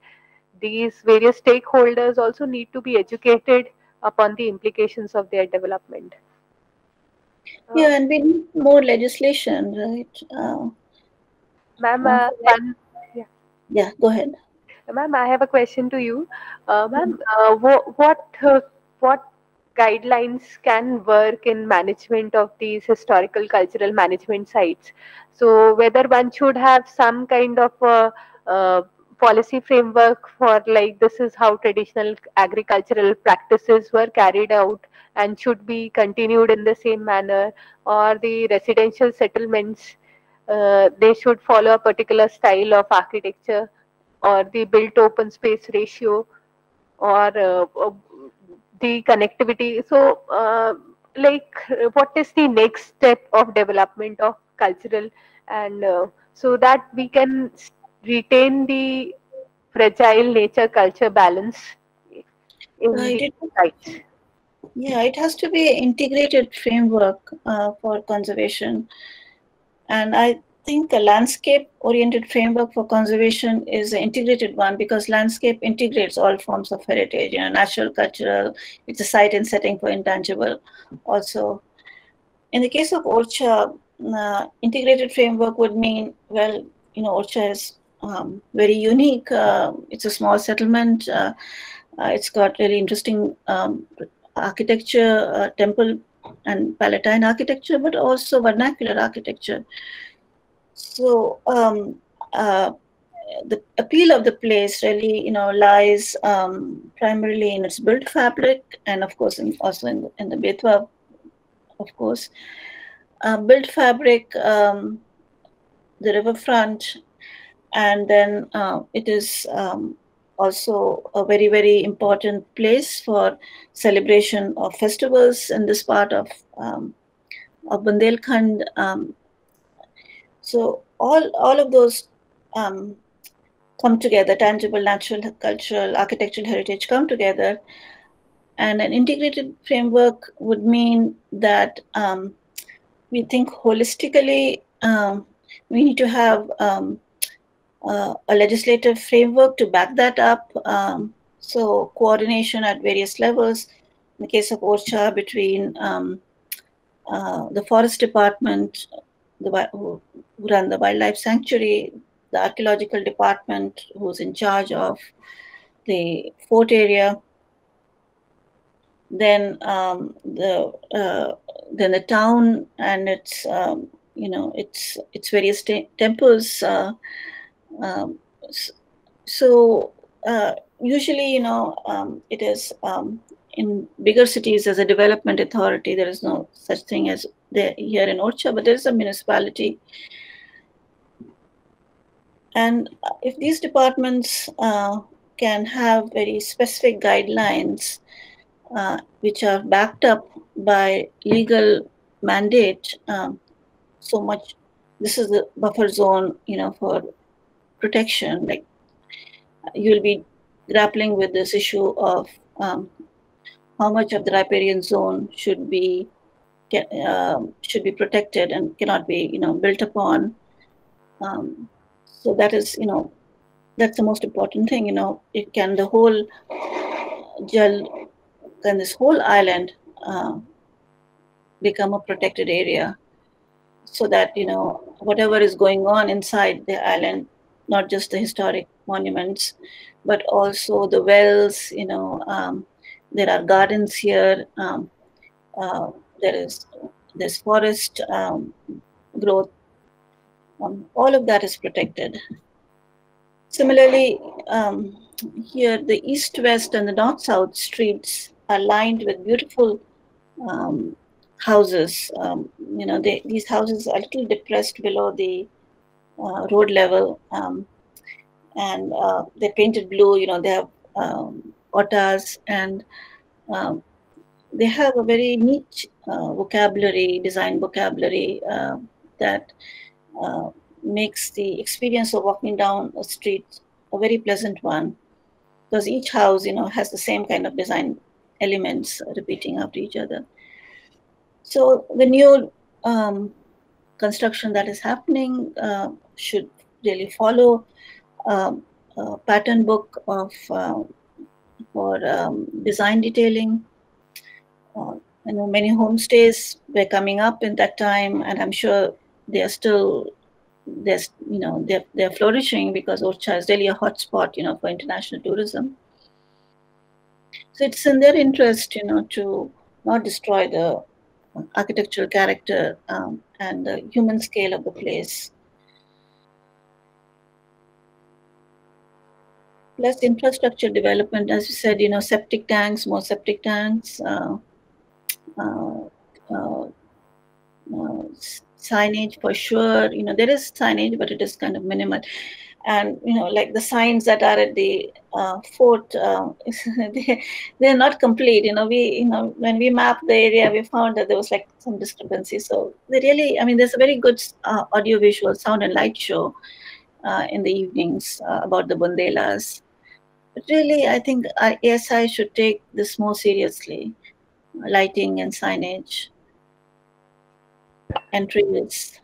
these various stakeholders also need to be educated upon the implications of their development. Yeah, and we need more legislation, right? Uh, Ma'am, uh, one, yeah, go ahead. Ma'am, I have a question to you. Uh, ma'am, uh, wha- what uh, what guidelines can work in management of these historical cultural management sites? So whether one should have some kind of a, policy framework for like this is how traditional agricultural practices were carried out and should be continued in the same manner, or the residential settlements uh, they should follow a particular style of architecture or the built open space ratio or uh, the connectivity. So uh, like uh, what is the next step of development of cultural? And uh, so that we can retain the fragile nature culture balance in Right, the Yeah, it has to be an integrated framework uh, for conservation. And I think a landscape oriented framework for conservation is an integrated one because landscape integrates all forms of heritage, you know, natural, cultural, it's a site and setting for intangible also. In the case of Orcha, uh, integrated framework would mean, well, you know, Orcha is um, very unique. Uh, it's a small settlement. Uh, uh, it's got really interesting um, architecture, uh, temple and palatine architecture, but also vernacular architecture. So um, uh, the appeal of the place really, you know, lies um, primarily in its built fabric, and of course, in, also in, in the Betwa, of course. Uh, built fabric, um, the riverfront, and then uh, it is um, also a very very important place for celebration of festivals in this part of um, of Bundelkhand. So all all of those um, come together, tangible, natural, cultural, architectural heritage come together. And an integrated framework would mean that um, we think holistically, um, we need to have um, uh, a legislative framework to back that up. Um, so coordination at various levels. In the case of ORCHA, between um, uh, the forest department, the, who run the wildlife sanctuary, the archaeological department, who's in charge of the fort area, then um, the uh, then the town and its um, you know its its various te- temples. Uh, um, so uh, usually, you know, um, it is um, in bigger cities as a development authority. There is no such thing as there here in Orcha, but there is a municipality. And if these departments uh, can have very specific guidelines, uh, which are backed up by legal mandate, um, so much. This is the buffer zone, you know, for protection. Like you'll be grappling with this issue of um, how much of the riparian zone should be uh, should be protected and cannot be you know built upon. Um, so that is you know that's the most important thing. You know, it can the whole gel can this whole island uh, become a protected area so that you know whatever is going on inside the island not just the historic monuments, but also the wells. You know, um, there are gardens here. Um, uh, there is this forest um, growth. Um, all of that is protected. Similarly, um, here the east-west and the north-south streets are lined with beautiful um, houses. you know, they, these houses are a little depressed below the uh, road level. Um, and uh, they're painted blue, you know, they have um, and um, they have a very uh, vocabulary, design vocabulary uh, that uh, makes the experience of walking down a street a very pleasant one. Because each house, you know, has the same kind of design elements repeating after each other. So the new um, construction that is happening uh, should really follow um, a pattern book of uh, for um, design detailing. Uh, I know many homestays were coming up in that time, and I'm sure they are still you know they're they're flourishing because Orcha is really a hotspot you know for international tourism. So it's in their interest you know to not destroy the architectural character um, and the human scale of the place. Plus infrastructure development, as you said, you know, septic tanks, more septic tanks, uh signage for sure. You know, there is signage, but it is kind of minimal. And you know like the signs that are at the uh, fort uh, [laughs] they, they're not complete. You know we you know when we mapped the area we found that there was like some discrepancy. So they really i mean there's a very good uh, audio visual sound and light show uh, in the evenings uh, about the bundelas. But really i think asi should take this more seriously lighting and signage and trails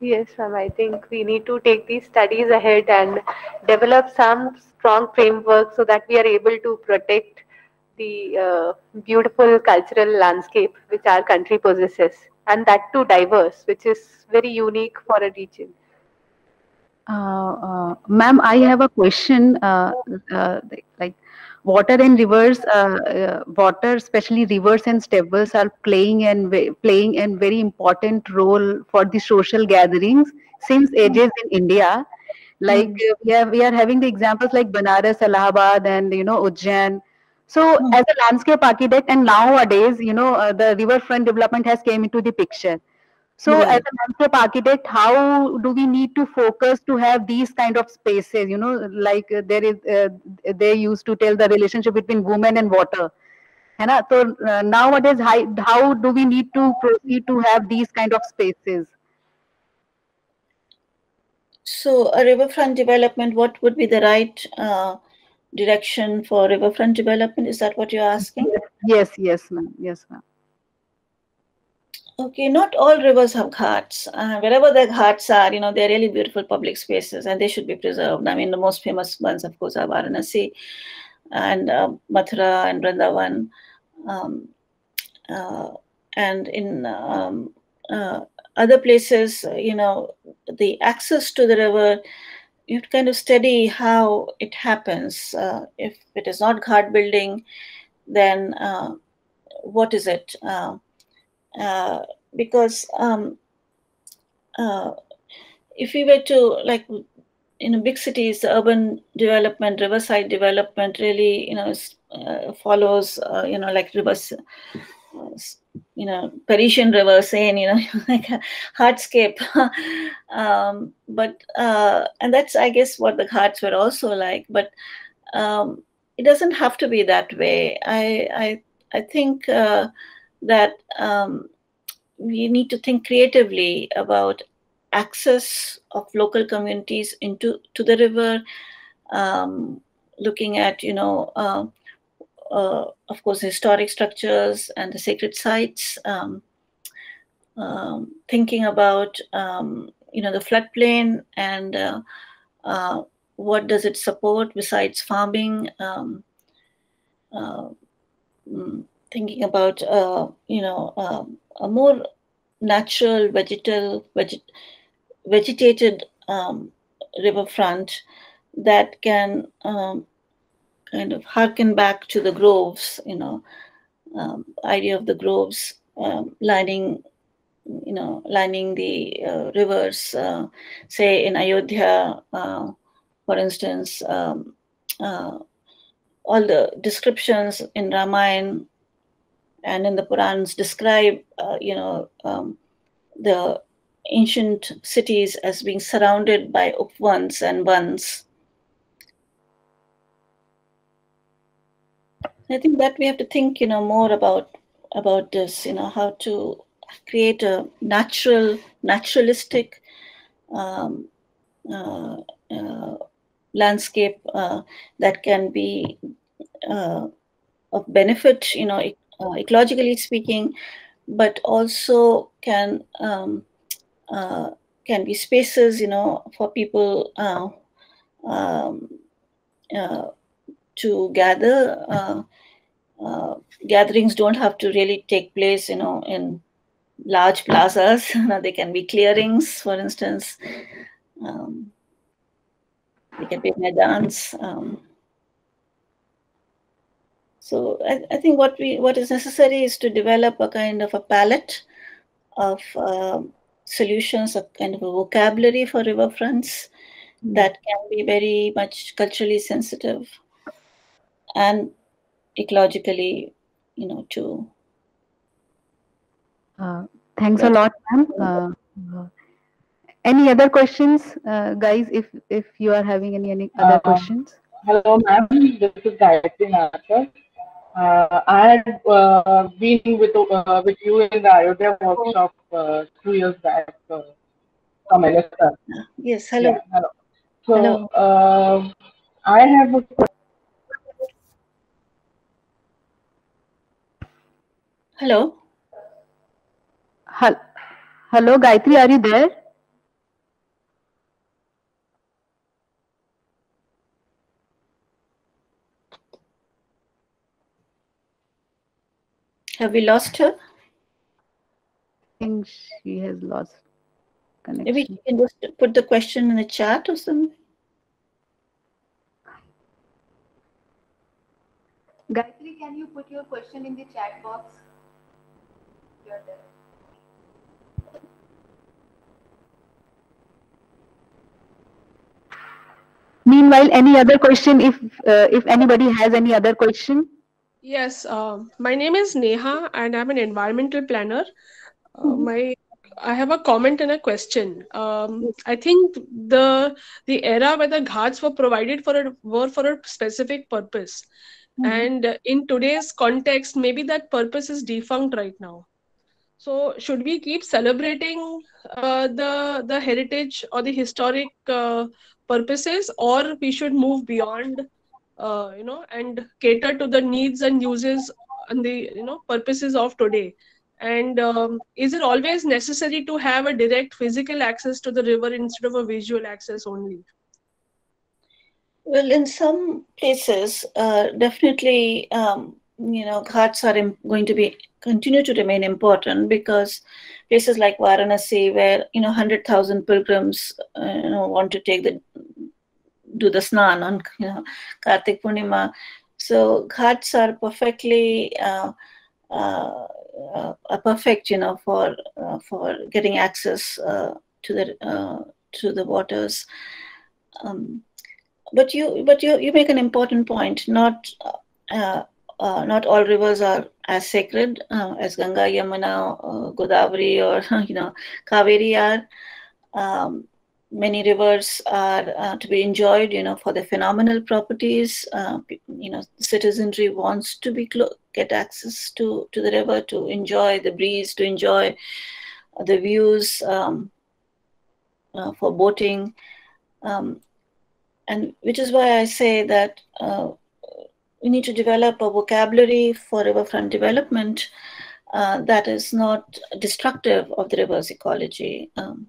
Yes, ma'am. I think we need to take these studies ahead and develop some strong framework so that we are able to protect the uh, beautiful cultural landscape which our country possesses, and that too diverse, which is very unique for a region. Uh, uh, ma'am, I have a question. Uh, uh, like, water and rivers, uh, uh, water, especially rivers and stepwells, are playing and playing a very important role for the social gatherings since ages in India. Like mm. we are we are having the examples like Banaras, Allahabad, and you know Ujjain. So mm. as a landscape architect, and nowadays you know uh, the riverfront development has came into the picture. So as a landscape architect, how do we need to focus to have these kind of spaces? You know, like uh, there is, uh, they used to tell the relationship between women and water. And so uh, nowadays, how, how do we need to proceed to have these kind of spaces? so a riverfront development, what would be the right uh, direction for riverfront development? Is that what you're asking? Yes, yes, ma'am. Yes, ma'am. Okay, not all rivers have ghats. Uh, wherever the ghats are, you know, they're really beautiful public spaces and they should be preserved. I mean, the most famous ones, of course, are Varanasi and uh, Mathura and Vrindavan. Um, uh, and in um, uh, other places, you know, the access to the river, you have to kind of study how it happens. Uh, if it is not ghat building, then uh, what is it? Uh, uh, because um, uh, if we were to like in big cities, urban development, riverside development really, you know, uh, follows, uh, you know, like rivers, you know, Parisian river, Seine, you know, [laughs] like a hardscape. [laughs] um, but, uh, and that's, I guess, what the ghats were also like. But um, it doesn't have to be that way. I, I, I think uh, that um, we need to think creatively about access of local communities into to the river, um, looking at you know uh, uh, of course historic structures and the sacred sites, um, um, thinking about um, you know the floodplain and uh, uh, what does it support besides farming. Um, uh, mm, thinking about uh, you know um, a more natural vegetal veget, vegetated um, riverfront that can um, kind of harken back to the groves you know um, idea of the groves um, lining you know lining the uh, rivers uh, say in ayodhya uh, for instance um, uh, all the descriptions in ramayana and in the Purans describe, uh, you know, um, the ancient cities as being surrounded by upvans and vans. I think that we have to think, you know, more about about this, you know, how to create a natural, naturalistic um, uh, uh, landscape uh, that can be uh, of benefit, you know, uh, ecologically speaking, but also can um, uh, can be spaces, you know, for people uh, um, uh, to gather. Uh, uh, gatherings don't have to really take place, you know, in large plazas. [laughs] they can be clearings, for instance. Um, they can be maidans. Um, so I, I, think what we what is necessary is to develop a kind of a palette of uh, solutions, a kind of a vocabulary for riverfronts that can be very much culturally sensitive and ecologically, you know, too. Uh, thanks a lot, ma'am. Uh, uh, any other questions, uh, guys? If if you are having any any other uh, questions. Hello, ma'am. This is Gayatri Nathar. Uh, I had uh, been with uh, with you in the Ayodhya workshop uh, two years back uh, from LSR. Yes, hello. Yeah, hello. So hello. Uh, I have a Hello. Hello, Gayatri, are you there? Have we lost her? I think she has lost connection. Maybe you can just put the question in the chat or something. Gayatri, can you put your question in the chat box? You're there. Meanwhile, any other question? If uh, if anybody has any other question. Yes, uh, my name is Neha and I'm an environmental planner. Uh, mm-hmm. My I have a comment and a question. Um, I think the the era where the ghats were provided for a were for a specific purpose, mm-hmm. and in today's context, maybe that purpose is defunct right now. So should we keep celebrating uh, the the heritage or the historic uh, purposes, or we should move beyond, uh, you know, and cater to the needs and uses and the you know purposes of today? And um, is it always necessary to have a direct physical access to the river instead of a visual access only? Well, in some places, uh, definitely, um, you know, ghats are going to be continue to remain important because places like Varanasi, where you know, hundred thousand pilgrims, uh, you know, want to take the do the snan on [laughs] you know Kartik Purnima, so ghats are perfectly. Uh, uh, uh, perfect, you know, for uh, for getting access uh, to the uh, to the waters. Um, but you but you you make an important point. Not uh, uh, not all rivers are as sacred as Ganga, Yamuna, Godavari, or [laughs] you know Kaveri are. Um, many rivers are uh, to be enjoyed you know for their phenomenal properties. Uh, you know citizenry wants to be get access to to the river to enjoy the breeze to enjoy the views um, uh, for boating. Um, and which is why i say that uh, we need to develop a vocabulary for riverfront development uh, that is not destructive of the river's ecology. Um,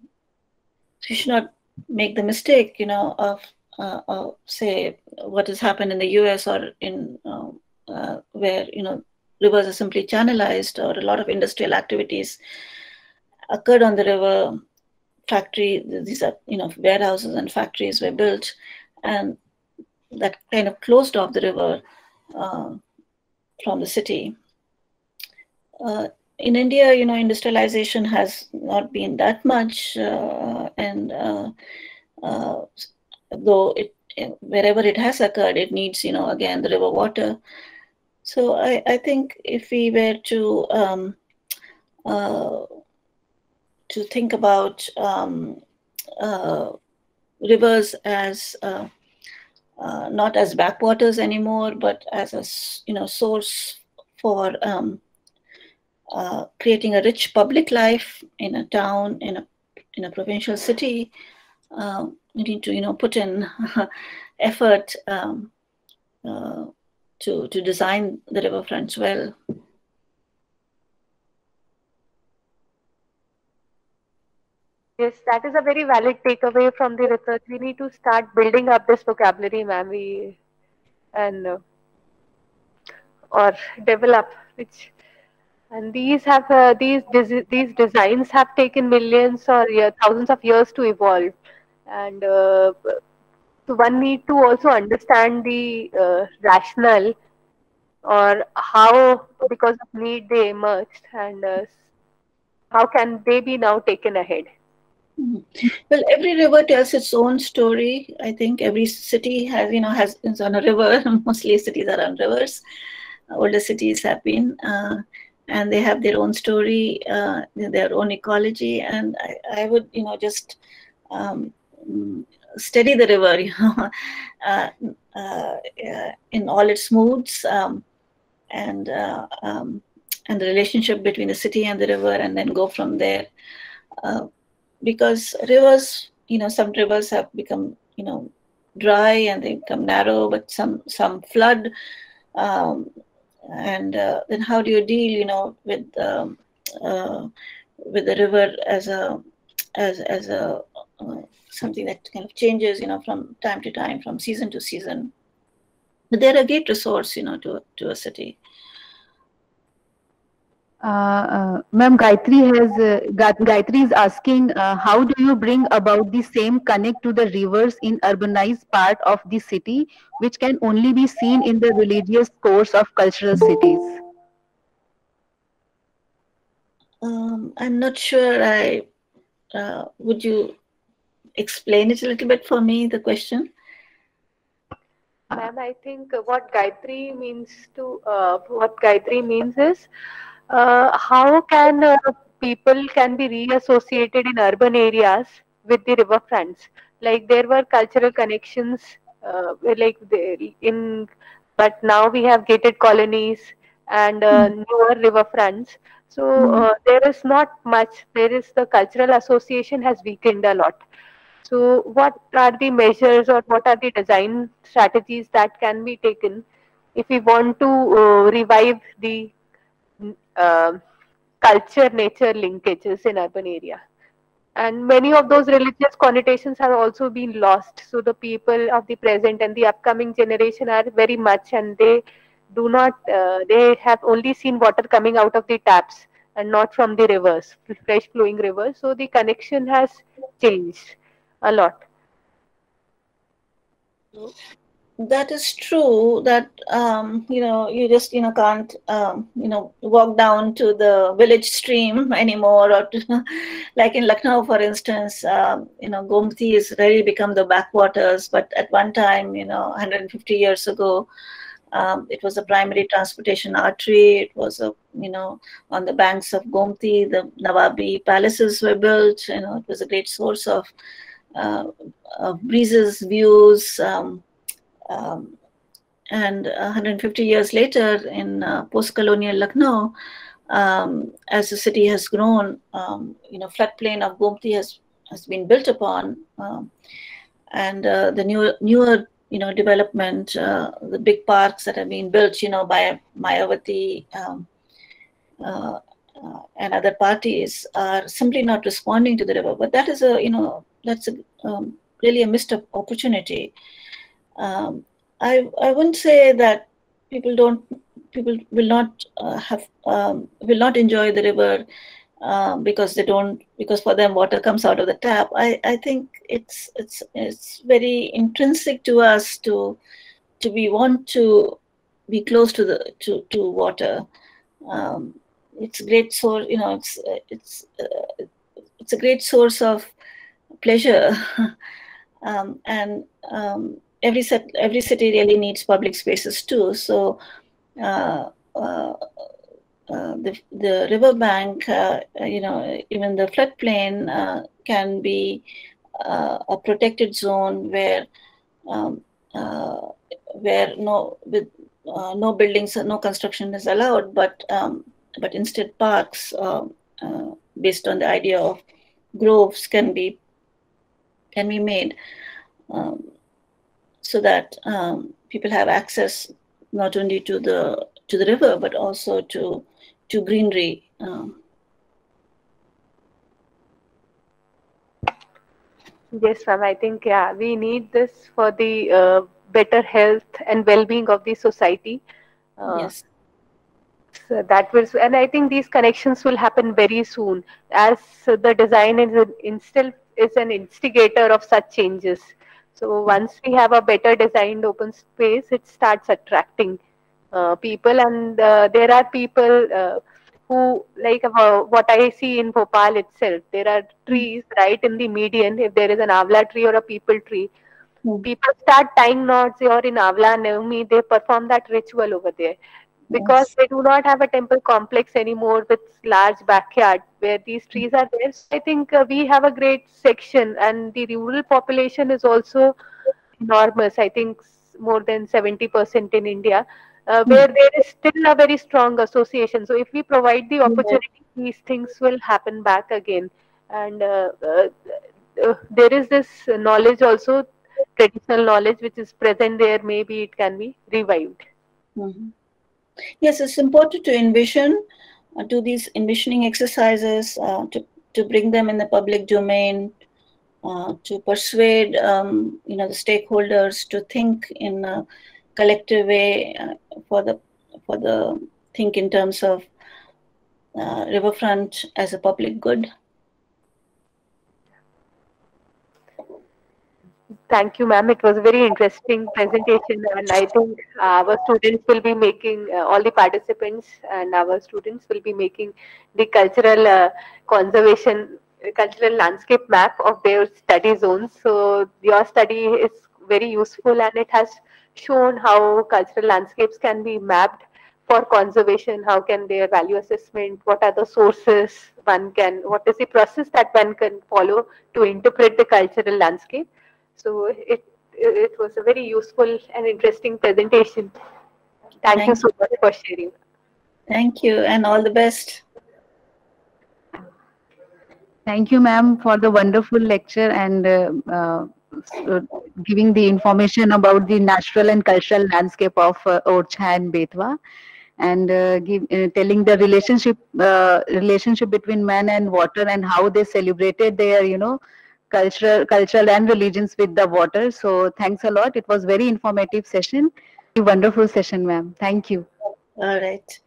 you should not make the mistake, you know, of, uh, of say what has happened in the U.S. or in um, uh, where you know rivers are simply channelized, or a lot of industrial activities occurred on the river. Factory, these are you know warehouses and factories were built, and that kind of closed off the river uh, from the city. Uh, in India, you know, industrialization has not been that much, uh, and uh, uh, though it wherever it has occurred, it needs, you know, again the river water. So I, I think if we were to um, uh, to think about um, uh, rivers as uh, not as backwaters anymore, but as a you know source for um, uh, creating a rich public life in a town, in a in a provincial city, uh, you need to you know put in [laughs] effort um, uh, to to design the riverfronts well. Yes, that is a very valid takeaway from the research. We need to start building up this vocabulary, ma'am. We and uh, or develop which and these have uh, these these designs have taken millions or yeah, thousands of years to evolve, and uh, so one need to also understand the uh, rationale or how because of need they emerged and uh, how can they be now taken ahead. Mm-hmm. Well, every river tells its own story. I think every city has, you know, has is on a river. [laughs] Mostly cities are on rivers. Older cities have been. Uh, and they have their own story, uh, their own ecology. And I, I would, you know, just um, steady the river, [laughs] you know, uh, uh, in all its moods, um, and uh, um, and the relationship between the city and the river, and then go from there. Uh, because rivers, you know, some rivers have become, you know, dry and they become narrow, but some some flood. Um, and uh, then how do you deal you know with um, uh, with the river as a as as a uh, something that kind of changes you know from time to time from season to season? But they're a great resource you know to to a city uh, uh, Ma'am, Gayatri has uh, Gayatri is asking, uh, how do you bring about the same connect to the rivers in urbanized part of the city, which can only be seen in the religious course of cultural cities? Um, I'm not sure. I uh, would you explain it a little bit for me? The question. Ma'am, I think what Gayatri means to uh, what Gayatri means is uh, how can uh, people can be reassociated in urban areas with the riverfronts like there were cultural connections uh, like in but now we have gated colonies and uh, newer river fronts. So uh, there is not much. There is the cultural association has weakened a lot. So what are the measures or what are the design strategies that can be taken if we want to uh, revive the uh, culture nature linkages in urban area? and many of those religious connotations have also been lost. So the people of the present and the upcoming generation are very much and they do not uh, they have only seen water coming out of the taps and not from the rivers fresh flowing rivers. So the connection has changed a lot that is true that um, you know you just you know can't um, you know walk down to the village stream anymore or to, [laughs] like in lucknow for instance um, you know gomti has really become the backwaters but at one time you know 150 years ago um, it was a primary transportation artery. It was a you know on the banks of gomti the nawabi palaces were built you know it was a great source of, uh, of breezes views um, um, and 150 years later, in uh, post-colonial Lucknow, um, as the city has grown, um, you know, floodplain of Gomti has has been built upon, um, and uh, the new newer you know development, uh, the big parks that have been built, you know, by Mayawati. Um, uh, uh, and other parties are simply not responding to the river, but that is a you know that's a um, really a missed opportunity um, I I wouldn't say that people don't people will not uh, have um, will not enjoy the river uh, because they don't because for them water comes out of the tap. I, I think it's it's it's very intrinsic to us to to be want to be close to the to to water. Um, it's a great source, you know. It's it's uh, it's a great source of pleasure, [laughs] um, and um, every set, every city really needs public spaces too. So uh, uh, uh, the the riverbank, uh, you know, even the floodplain uh, can be a protected zone where um, where no with no buildings, no construction is allowed, but um, but instead parks based on the idea of groves can be can be made. Um, so that um, people have access not only to the to the river but also to to greenery. Um. Yes, ma'am. I think yeah, we need this for the uh, better health and well-being of the society. Uh, yes. So that will, and I think these connections will happen very soon, as the design is is an instigator of such changes. So once we have a better designed open space, it starts attracting uh, people, and uh, there are people uh, who like uh, what I see in Bhopal itself. There are trees right in the median. If there is an avla tree or a peepal tree, mm. people start tying knots. Or in avla Navami, they perform that ritual over there because they do not have a temple complex anymore with large backyard where these trees are there. So I think uh, we have a great section, and the rural population is also enormous. I think more than 70% in India, uh, hmm. where there is still a very strong association. So if we provide the opportunity, these things will happen back again. And uh, uh, uh, there is this knowledge also, traditional knowledge, which is present there. Maybe it can be revived. Mm-hmm. Yes, it's important to envision, uh, do these envisioning exercises, uh, to, to bring them in the public domain, uh, to persuade um, you know the stakeholders to think in a collective way uh, for the for the think in terms of uh, riverfront as a public good. Thank you, ma'am. It was a very interesting presentation, and I think our students will be making uh, all the participants and our students will be making the cultural uh, conservation, cultural landscape map of their study zones. So your study is very useful, and it has shown how cultural landscapes can be mapped for conservation. How can their value assessment? What are the sources one can? What is the process that one can follow to interpret the cultural landscape? So it it was a very useful and interesting presentation. Thank, Thank you so much for sharing. Thank you and all the best. Thank you, ma'am, for the wonderful lecture and uh, uh, giving the information about the natural and cultural landscape of uh, Orchha and Betwa, and uh, give, uh, telling the relationship uh, relationship between man and water and how they celebrated their, you know, cultural cultural and religions with the water. So thanks a lot. It was very informative session. Wonderful session, ma'am. Thank you. All right.